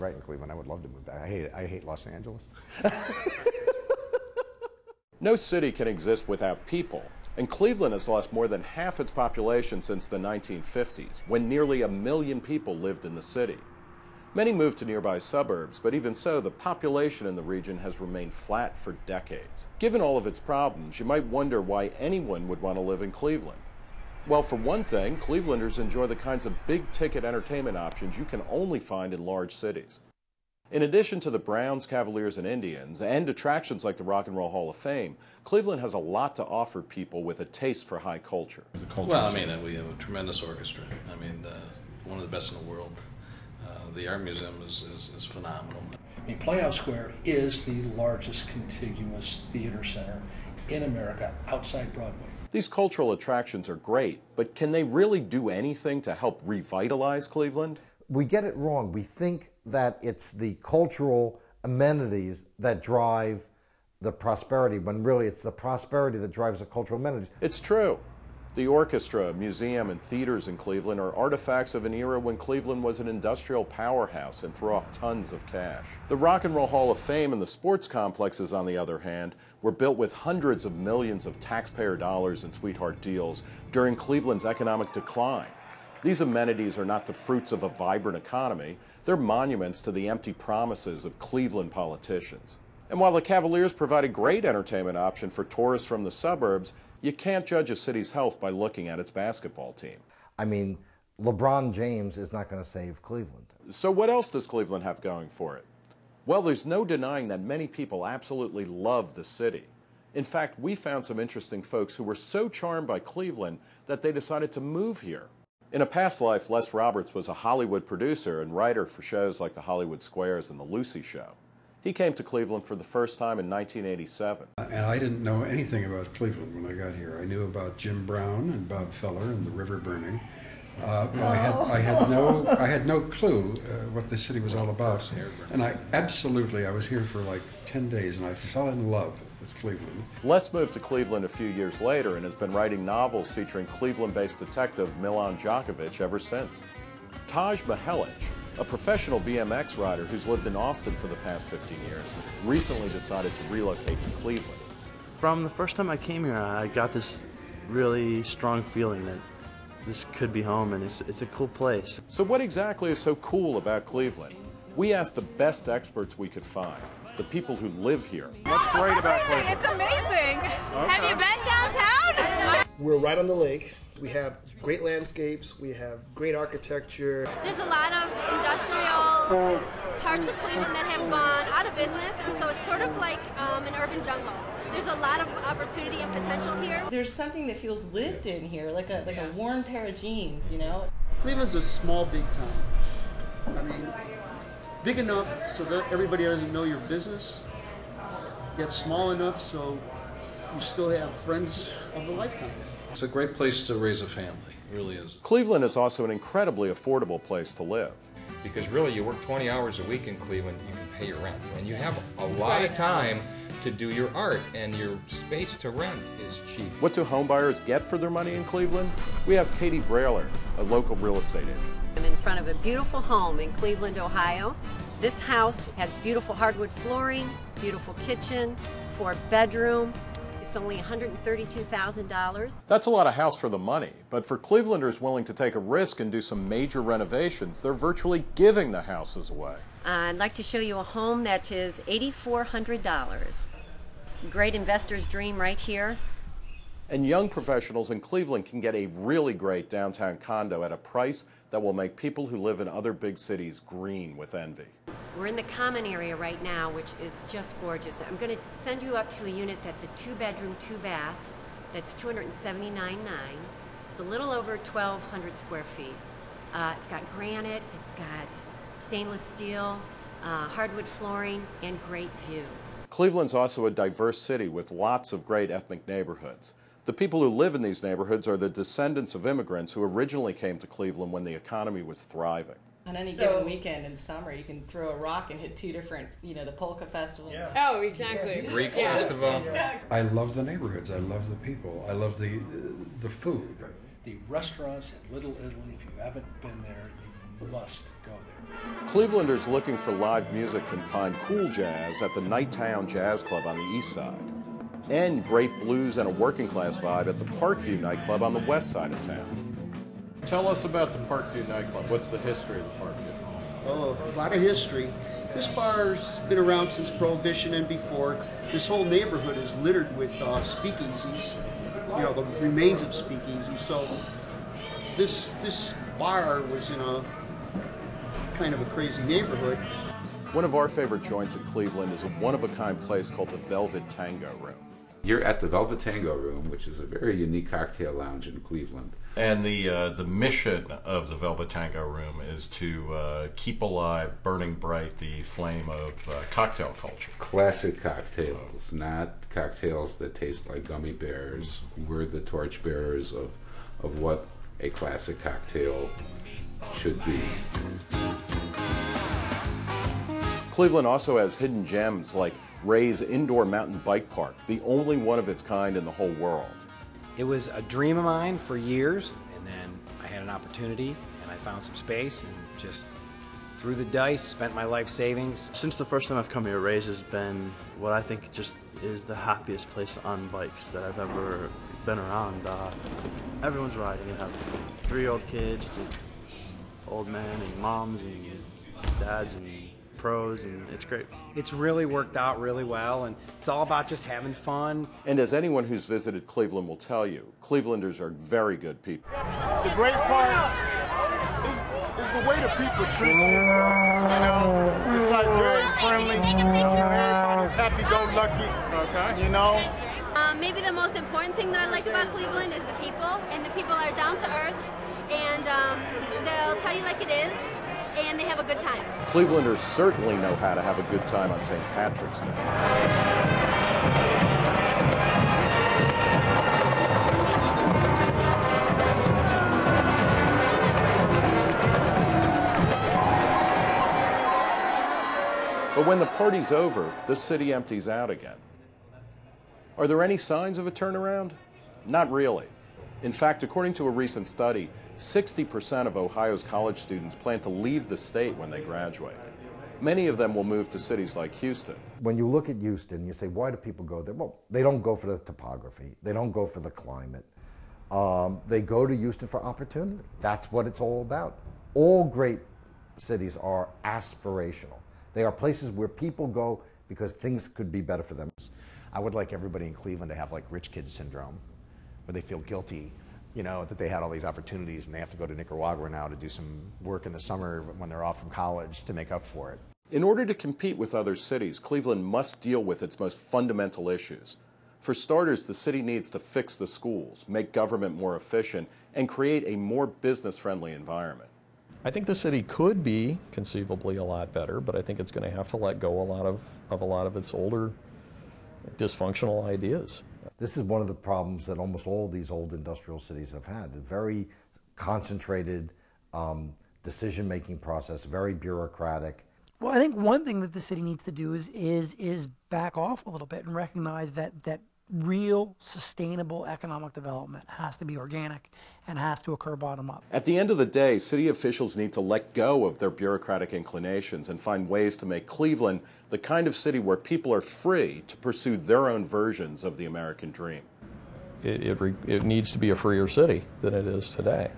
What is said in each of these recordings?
right in Cleveland. I would love to move back. I hate. I hate Los Angeles. No city can exist without people, and Cleveland has lost more than half its population since the 1950s, when nearly a million people lived in the city. Many moved to nearby suburbs, but even so, the population in the region has remained flat for decades. Given all of its problems, you might wonder why anyone would want to live in Cleveland. Well, for one thing, Clevelanders enjoy the kinds of big ticket entertainment options you can only find in large cities. In addition to the Browns, Cavaliers, and Indians, and attractions like the Rock and Roll Hall of Fame, Cleveland has a lot to offer people with a taste for high culture. Well, I mean, uh, we have a tremendous orchestra. I mean, uh, one of the best in the world. Uh, the art museum is, is, is phenomenal. I mean, Playhouse Square is the largest contiguous theater center in America outside Broadway. These cultural attractions are great, but can they really do anything to help revitalize Cleveland? we get it wrong. We think that it's the cultural amenities that drive the prosperity, when really it's the prosperity that drives the cultural amenities. It's true. The orchestra, museum, and theaters in Cleveland are artifacts of an era when Cleveland was an industrial powerhouse and threw off tons of cash. The Rock and Roll Hall of Fame and the sports complexes, on the other hand, were built with hundreds of millions of taxpayer dollars in sweetheart deals during Cleveland's economic decline. These amenities are not the fruits of a vibrant economy, they're monuments to the empty promises of Cleveland politicians. And while the Cavaliers provide a great entertainment option for tourists from the suburbs, you can't judge a city's health by looking at its basketball team. I mean, LeBron James is not going to save Cleveland. So, what else does Cleveland have going for it? Well, there's no denying that many people absolutely love the city. In fact, we found some interesting folks who were so charmed by Cleveland that they decided to move here. In a past life, Les Roberts was a Hollywood producer and writer for shows like The Hollywood Squares and The Lucy Show. He came to Cleveland for the first time in 1987. And I didn't know anything about Cleveland when I got here. I knew about Jim Brown and Bob Feller and the river burning. Uh, but I had, I had no I had no clue uh, what the city was all about, and I absolutely I was here for like ten days, and I fell in love with Cleveland. Les moved to Cleveland a few years later and has been writing novels featuring Cleveland-based detective Milan Jacovich ever since. Taj Mihelich, a professional BMX rider who's lived in Austin for the past 15 years, recently decided to relocate to Cleveland. From the first time I came here, I got this really strong feeling that this could be home and it's, it's a cool place. So what exactly is so cool about Cleveland? We asked the best experts we could find, the people who live here. What's great about Cleveland? It's amazing. Okay. Have you been downtown? We're right on the lake. We have great landscapes. We have great architecture. There's a lot of industrial parts of Cleveland that have gone out of business, and so it's sort of like um, an urban jungle. There's a lot of opportunity and potential here. There's something that feels lived in here, like a like a worn pair of jeans, you know. Cleveland's a small, big town. I mean, big enough so that everybody doesn't know your business, yet small enough so you still have friends of a lifetime. It's a great place to raise a family, it really is. Cleveland is also an incredibly affordable place to live. Because really, you work 20 hours a week in Cleveland, you can pay your rent. And you have a lot of time to do your art, and your space to rent is cheap. What do homebuyers get for their money in Cleveland? We asked Katie Brailer, a local real estate agent. I'm in front of a beautiful home in Cleveland, Ohio. This house has beautiful hardwood flooring, beautiful kitchen, four bedroom. It's only $132,000. That's a lot of house for the money, but for Clevelanders willing to take a risk and do some major renovations, they're virtually giving the houses away. Uh, I'd like to show you a home that is $8,400. Great investor's dream right here. And young professionals in Cleveland can get a really great downtown condo at a price that will make people who live in other big cities green with envy. We're in the common area right now, which is just gorgeous. I'm going to send you up to a unit that's a two bedroom, two bath, that's 279.9. It's a little over 1,200 square feet. Uh, it's got granite, it's got stainless steel, uh, hardwood flooring, and great views. Cleveland's also a diverse city with lots of great ethnic neighborhoods. The people who live in these neighborhoods are the descendants of immigrants who originally came to Cleveland when the economy was thriving. On any so, given weekend in summer, you can throw a rock and hit two different, you know, the polka festival. Yeah. Oh, exactly. The Greek yeah. festival. I love the neighborhoods. I love the people. I love the the food. The restaurants in Little Italy. If you haven't been there, you must go there. Clevelanders looking for live music can find cool jazz at the Nighttown Jazz Club on the east side, and great blues and a working class vibe at the Parkview nightclub on the west side of town. Tell us about the Parkview nightclub. What's the history of the Parkview? Oh, a lot of history. This bar's been around since Prohibition and before. This whole neighborhood is littered with uh, speakeasies, you know, the remains of speakeasies. So this this bar was in a kind of a crazy neighborhood. One of our favorite joints in Cleveland is a one-of-a-kind place called the Velvet Tango Room. You're at the Velvet Tango Room, which is a very unique cocktail lounge in Cleveland. And the uh, the mission of the Velvet Tango Room is to uh, keep alive, burning bright, the flame of uh, cocktail culture. Classic cocktails, not cocktails that taste like gummy bears. We're the torchbearers of, of what a classic cocktail should be. Cleveland also has hidden gems like Ray's Indoor Mountain Bike Park, the only one of its kind in the whole world. It was a dream of mine for years, and then I had an opportunity, and I found some space, and just threw the dice, spent my life savings. Since the first time I've come here, Ray's has been what I think just is the happiest place on bikes that I've ever been around. Uh, everyone's riding. You have three-year-old kids to old men and moms and dads and pros, and it's great. It's really worked out really well, and it's all about just having fun. And as anyone who's visited Cleveland will tell you, Clevelanders are very good people. The great part is, is the way the people treat you. You know, it's like very friendly. You know, everybody's happy-go-lucky. Okay. You know. Um, maybe the most important thing that I like about Cleveland is the people, and the people are down to earth, and um, they'll tell you like it is, and they have a good time. Clevelanders certainly know how to have a good time on St. Patrick's Day. But when the party's over, the city empties out again. Are there any signs of a turnaround? Not really. In fact, according to a recent study, 60% of Ohio's college students plan to leave the state when they graduate. Many of them will move to cities like Houston. When you look at Houston, you say, why do people go there? Well, they don't go for the topography, they don't go for the climate. Um, they go to Houston for opportunity. That's what it's all about. All great cities are aspirational. They are places where people go because things could be better for them. I would like everybody in Cleveland to have like rich kid syndrome, where they feel guilty, you know, that they had all these opportunities and they have to go to Nicaragua now to do some work in the summer when they're off from college to make up for it. In order to compete with other cities, Cleveland must deal with its most fundamental issues. For starters, the city needs to fix the schools, make government more efficient, and create a more business friendly environment. I think the city could be conceivably a lot better, but I think it's going to have to let go a lot of, of a lot of its older dysfunctional ideas. This is one of the problems that almost all these old industrial cities have had. A very concentrated um, decision-making process, very bureaucratic. Well, I think one thing that the city needs to do is is is back off a little bit and recognize that that real sustainable economic development has to be organic and has to occur bottom up. At the end of the day, city officials need to let go of their bureaucratic inclinations and find ways to make Cleveland the kind of city where people are free to pursue their own versions of the American dream. It, it, re, it needs to be a freer city than it is today.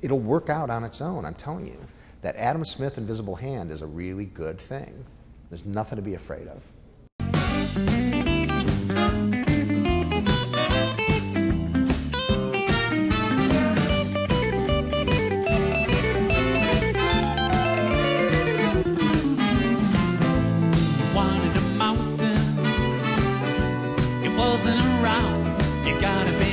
It'll work out on its own, I'm telling you. That Adam Smith invisible hand is a really good thing. There's nothing to be afraid of. You gotta be